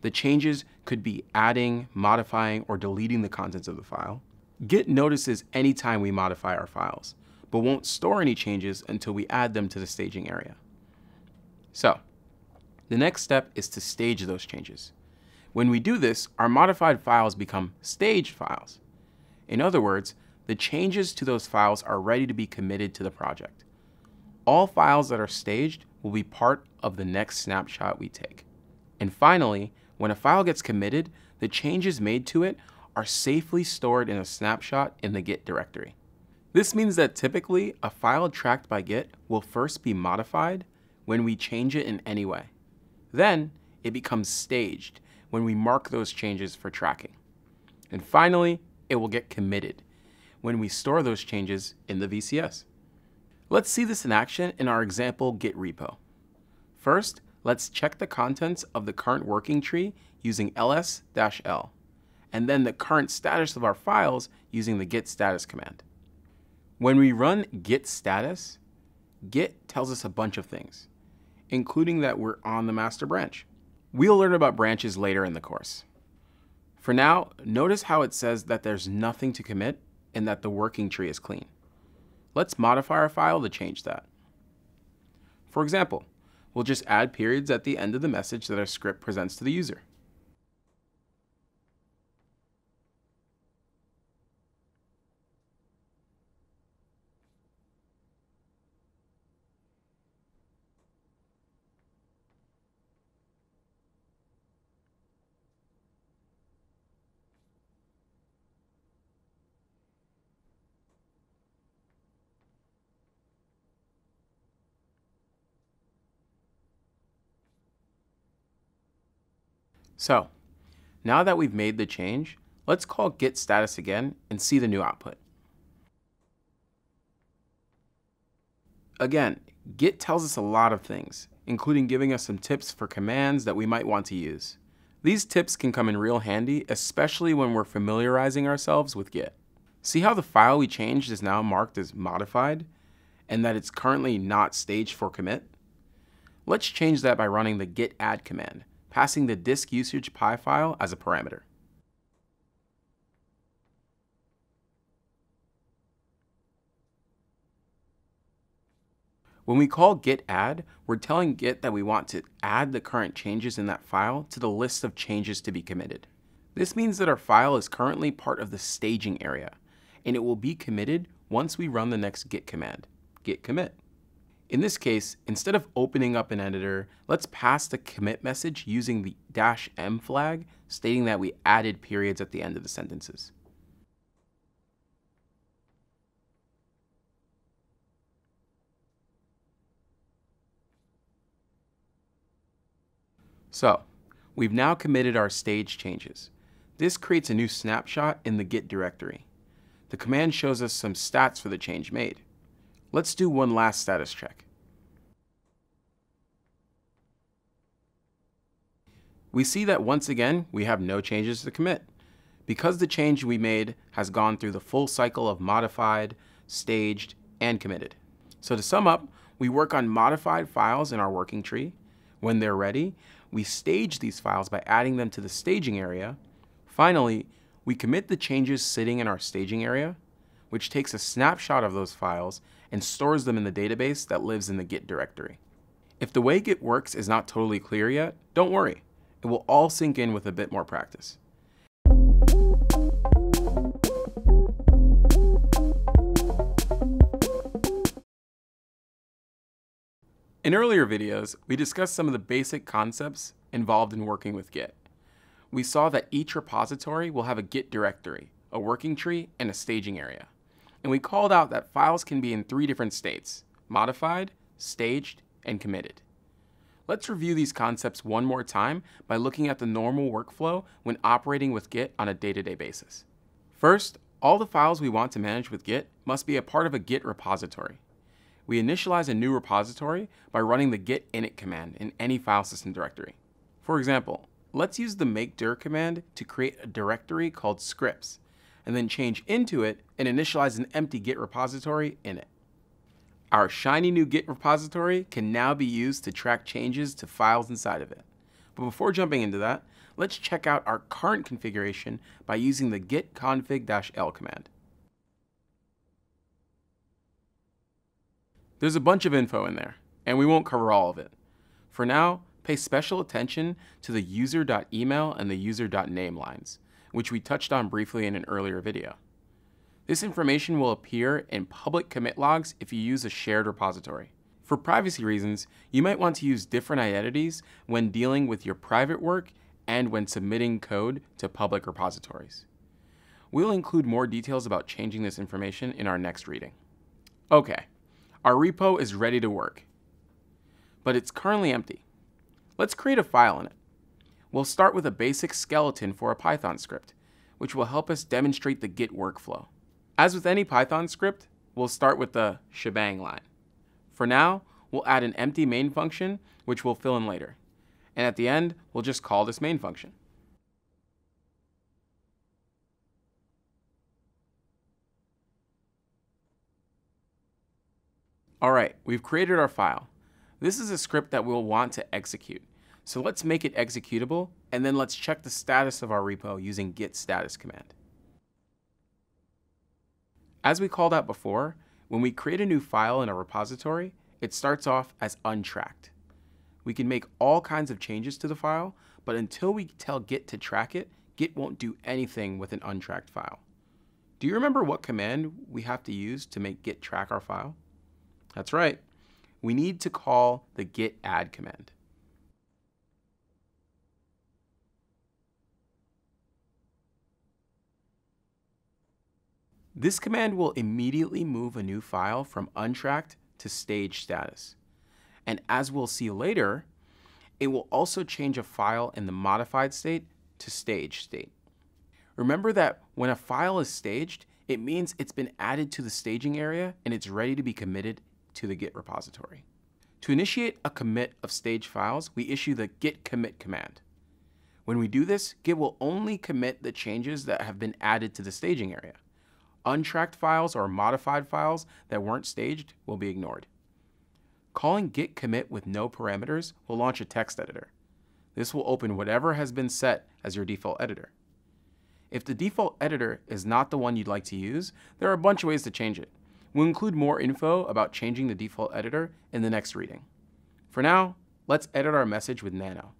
The changes could be adding, modifying, or deleting the contents of the file. Git notices anytime we modify our files, but won't store any changes until we add them to the staging area. So, The next step is to stage those changes. When we do this, our modified files become staged files. In other words, the changes to those files are ready to be committed to the project. All files that are staged will be part of the next snapshot we take. And finally, when a file gets committed, the changes made to it are safely stored in a snapshot in the Git directory. This means that typically a file tracked by Git will first be modified when we change it in any way. Then it becomes staged when we mark those changes for tracking. And finally, it will get committed when we store those changes in the VCS. Let's see this in action in our example Git repo. First, let's check the contents of the current working tree using ls-l, and then the current status of our files using the git status command. When we run git status, git tells us a bunch of things, including that we're on the master branch. We'll learn about branches later in the course. For now, notice how it says that there's nothing to commit and that the working tree is clean. Let's modify our file to change that. For example, we'll just add periods at the end of the message that our script presents to the user. So, now that we've made the change, let's call git status again and see the new output. Again, Git tells us a lot of things, including giving us some tips for commands that we might want to use. These tips can come in real handy, especially when we're familiarizing ourselves with Git. See how the file we changed is now marked as modified, and that it's currently not staged for commit? Let's change that by running the git add command, passing the disk usage py file as a parameter. When we call git add, we're telling Git that we want to add the current changes in that file to the list of changes to be committed. This means that our file is currently part of the staging area, and it will be committed once we run the next git command, git commit. In this case, instead of opening up an editor, let's pass the commit message using the dash m flag, stating that we added periods at the end of the sentences. So, we've now committed our stage changes. This creates a new snapshot in the Git directory. The command shows us some stats for the change made. Let's do one last status check. We see that once again, we have no changes to commit, because the change we made has gone through the full cycle of modified, staged, and committed. So to sum up, we work on modified files in our working tree. When they're ready, we stage these files by adding them to the staging area. Finally, we commit the changes sitting in our staging area, which takes a snapshot of those files and stores them in the database that lives in the Git directory. If the way Git works is not totally clear yet, don't worry. It will all sink in with a bit more practice. In earlier videos, we discussed some of the basic concepts involved in working with Git. We saw that each repository will have a Git directory, a working tree, and a staging area and we called out that files can be in three different states, modified, staged, and committed. Let's review these concepts one more time by looking at the normal workflow when operating with Git on a day-to-day -day basis. First, all the files we want to manage with Git must be a part of a Git repository. We initialize a new repository by running the git init command in any file system directory. For example, let's use the make dir command to create a directory called scripts and then change into it and initialize an empty Git repository in it. Our shiny new Git repository can now be used to track changes to files inside of it. But before jumping into that, let's check out our current configuration by using the git config-l command. There's a bunch of info in there, and we won't cover all of it. For now, pay special attention to the user.email and the user.name lines, which we touched on briefly in an earlier video. This information will appear in public commit logs if you use a shared repository. For privacy reasons, you might want to use different identities when dealing with your private work and when submitting code to public repositories. We'll include more details about changing this information in our next reading. Okay, our repo is ready to work, but it's currently empty. Let's create a file in it. We'll start with a basic skeleton for a Python script, which will help us demonstrate the Git workflow. As with any Python script, we'll start with the shebang line. For now, we'll add an empty main function, which we'll fill in later. And at the end, we'll just call this main function. All right, we've created our file. This is a script that we'll want to execute. So let's make it executable, and then let's check the status of our repo using git status command. As we called out before, when we create a new file in a repository, it starts off as untracked. We can make all kinds of changes to the file, but until we tell Git to track it, Git won't do anything with an untracked file. Do you remember what command we have to use to make Git track our file? That's right. We need to call the git add command. This command will immediately move a new file from untracked to stage status. And as we'll see later, it will also change a file in the modified state to stage state. Remember that when a file is staged, it means it's been added to the staging area and it's ready to be committed to the Git repository. To initiate a commit of stage files, we issue the git commit command. When we do this, Git will only commit the changes that have been added to the staging area. Untracked files or modified files that weren't staged will be ignored. Calling git commit with no parameters will launch a text editor. This will open whatever has been set as your default editor. If the default editor is not the one you'd like to use, there are a bunch of ways to change it. We'll include more info about changing the default editor in the next reading. For now, let's edit our message with Nano,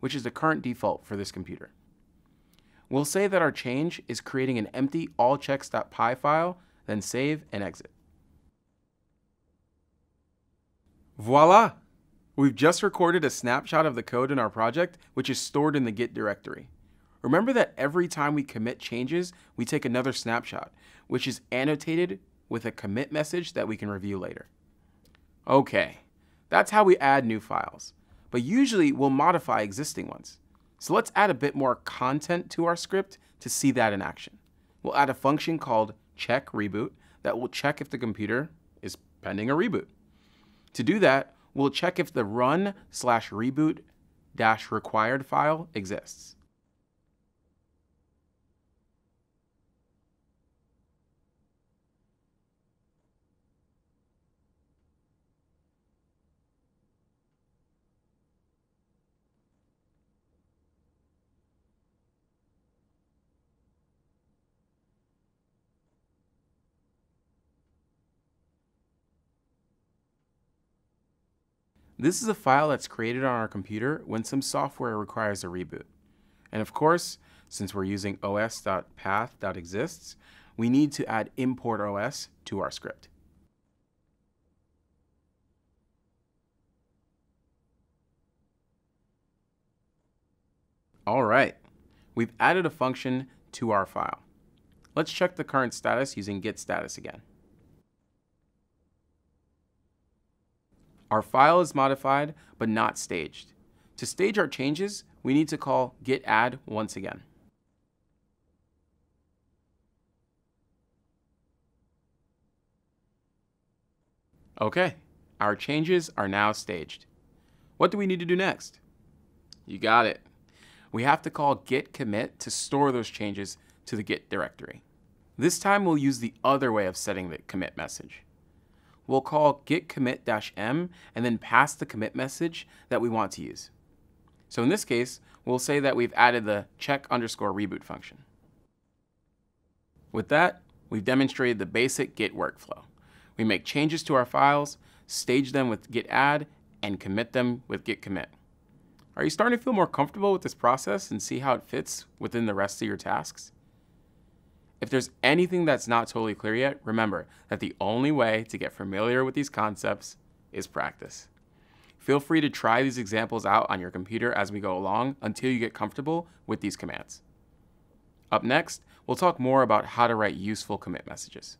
which is the current default for this computer. We'll say that our change is creating an empty allchecks.py file, then save and exit. Voila! We've just recorded a snapshot of the code in our project, which is stored in the Git directory. Remember that every time we commit changes, we take another snapshot, which is annotated with a commit message that we can review later. Okay, that's how we add new files, but usually we'll modify existing ones. So let's add a bit more content to our script to see that in action. We'll add a function called check reboot that will check if the computer is pending a reboot. To do that, we'll check if the run slash reboot dash required file exists. This is a file that's created on our computer when some software requires a reboot. And of course, since we're using os.path.exists, we need to add import os to our script. All right, we've added a function to our file. Let's check the current status using git status again. Our file is modified, but not staged. To stage our changes, we need to call git add once again. Okay, our changes are now staged. What do we need to do next? You got it. We have to call git commit to store those changes to the git directory. This time we'll use the other way of setting the commit message we'll call git commit-m and then pass the commit message that we want to use. So in this case, we'll say that we've added the check underscore reboot function. With that, we've demonstrated the basic Git workflow. We make changes to our files, stage them with git add, and commit them with git commit. Are you starting to feel more comfortable with this process and see how it fits within the rest of your tasks? If there's anything that's not totally clear yet, remember that the only way to get familiar with these concepts is practice. Feel free to try these examples out on your computer as we go along until you get comfortable with these commands. Up next, we'll talk more about how to write useful commit messages.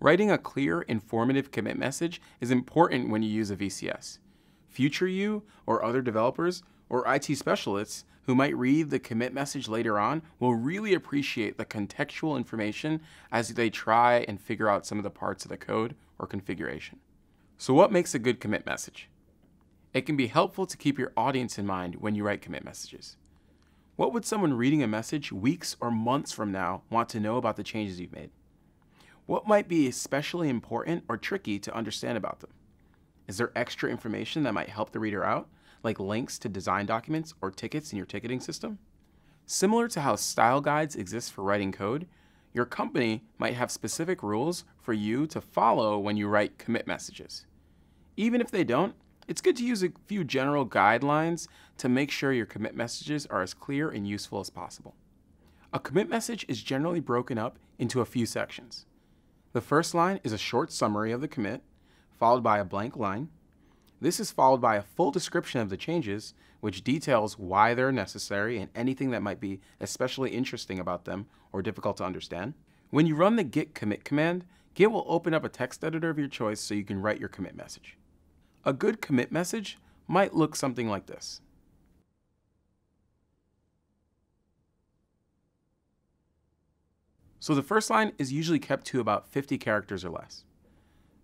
Writing a clear, informative commit message is important when you use a VCS. Future you or other developers or IT specialists who might read the commit message later on will really appreciate the contextual information as they try and figure out some of the parts of the code or configuration. So what makes a good commit message? It can be helpful to keep your audience in mind when you write commit messages. What would someone reading a message weeks or months from now want to know about the changes you've made? What might be especially important or tricky to understand about them? Is there extra information that might help the reader out, like links to design documents or tickets in your ticketing system? Similar to how style guides exist for writing code, your company might have specific rules for you to follow when you write commit messages. Even if they don't, it's good to use a few general guidelines to make sure your commit messages are as clear and useful as possible. A commit message is generally broken up into a few sections. The first line is a short summary of the commit, followed by a blank line. This is followed by a full description of the changes, which details why they're necessary and anything that might be especially interesting about them or difficult to understand. When you run the git commit command, Git will open up a text editor of your choice so you can write your commit message. A good commit message might look something like this. So the first line is usually kept to about 50 characters or less.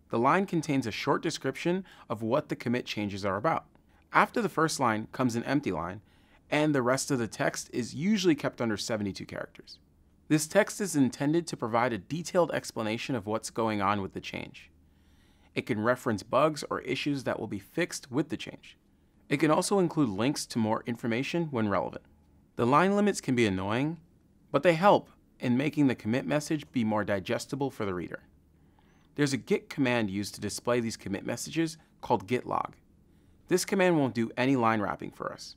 The line contains a short description of what the commit changes are about. After the first line comes an empty line, and the rest of the text is usually kept under 72 characters. This text is intended to provide a detailed explanation of what's going on with the change. It can reference bugs or issues that will be fixed with the change. It can also include links to more information when relevant. The line limits can be annoying, but they help in making the commit message be more digestible for the reader. There's a git command used to display these commit messages called git log. This command won't do any line wrapping for us,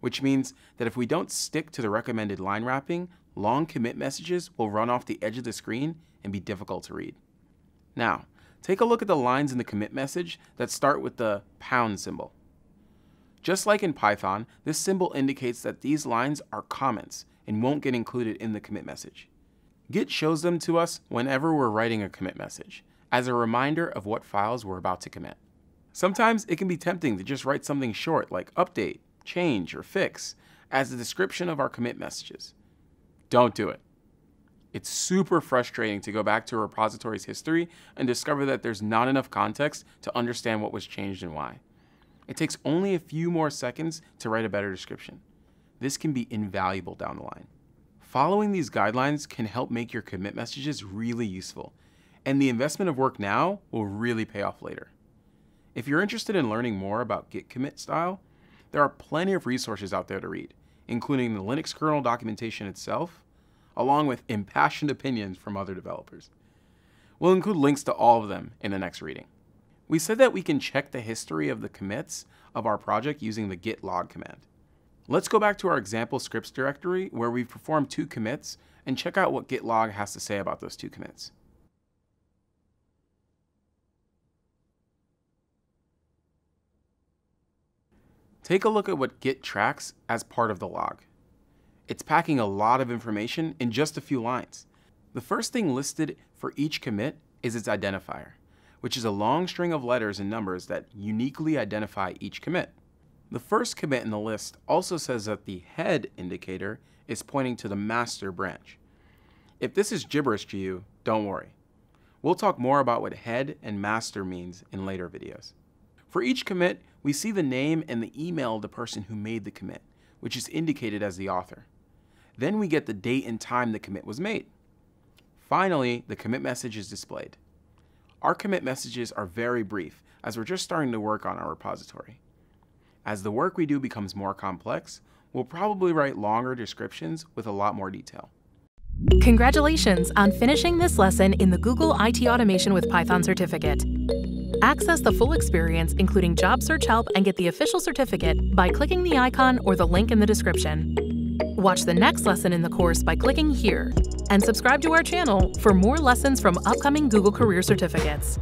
which means that if we don't stick to the recommended line wrapping, long commit messages will run off the edge of the screen and be difficult to read. Now, take a look at the lines in the commit message that start with the pound symbol. Just like in Python, this symbol indicates that these lines are comments and won't get included in the commit message. Git shows them to us whenever we're writing a commit message, as a reminder of what files we're about to commit. Sometimes it can be tempting to just write something short like update, change, or fix as a description of our commit messages. Don't do it. It's super frustrating to go back to a repository's history and discover that there's not enough context to understand what was changed and why. It takes only a few more seconds to write a better description. This can be invaluable down the line. Following these guidelines can help make your commit messages really useful, and the investment of work now will really pay off later. If you're interested in learning more about Git commit style, there are plenty of resources out there to read, including the Linux kernel documentation itself, along with impassioned opinions from other developers. We'll include links to all of them in the next reading. We said that we can check the history of the commits of our project using the git log command. Let's go back to our example scripts directory where we've performed two commits and check out what git log has to say about those two commits. Take a look at what Git tracks as part of the log. It's packing a lot of information in just a few lines. The first thing listed for each commit is its identifier which is a long string of letters and numbers that uniquely identify each commit. The first commit in the list also says that the head indicator is pointing to the master branch. If this is gibberish to you, don't worry. We'll talk more about what head and master means in later videos. For each commit, we see the name and the email of the person who made the commit, which is indicated as the author. Then we get the date and time the commit was made. Finally, the commit message is displayed. Our commit messages are very brief as we're just starting to work on our repository. As the work we do becomes more complex, we'll probably write longer descriptions with a lot more detail. Congratulations on finishing this lesson in the Google IT Automation with Python certificate. Access the full experience, including job search help, and get the official certificate by clicking the icon or the link in the description. Watch the next lesson in the course by clicking here, and subscribe to our channel for more lessons from upcoming Google Career Certificates.